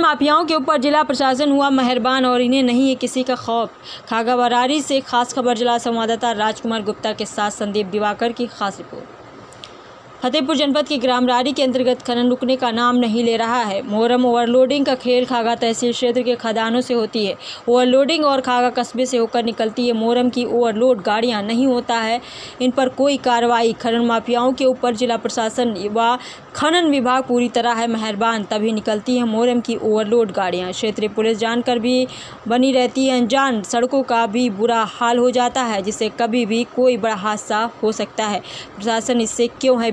माफियाओं के ऊपर जिला प्रशासन हुआ मेहरबान और इन्हें नहीं है किसी का खौफ। खागा बरारी से खास खबर, जिला संवाददाता राजकुमार गुप्ता के साथ संदीप दिवाकर की खास रिपोर्ट। फतेहपुर जनपद के ग्राम रारी के अंतर्गत खनन रुकने का नाम नहीं ले रहा है। मोहरम ओवरलोडिंग का खेल खागा तहसील क्षेत्र के खदानों से होती है। ओवरलोडिंग और खागा कस्बे से होकर निकलती है। मोहरम की ओवरलोड गाड़ियाँ नहीं होता है। इन पर कोई कार्रवाई, खनन माफियाओं के ऊपर जिला प्रशासन व खनन विभाग पूरी तरह है मेहरबान, तभी निकलती है मोहरम की ओवरलोड गाड़ियाँ। क्षेत्रीय पुलिस जानकर भी बनी रहती है। अनजान सड़कों का भी बुरा हाल हो जाता है, जिससे कभी भी कोई बड़ा हादसा हो सकता है। प्रशासन इससे क्यों है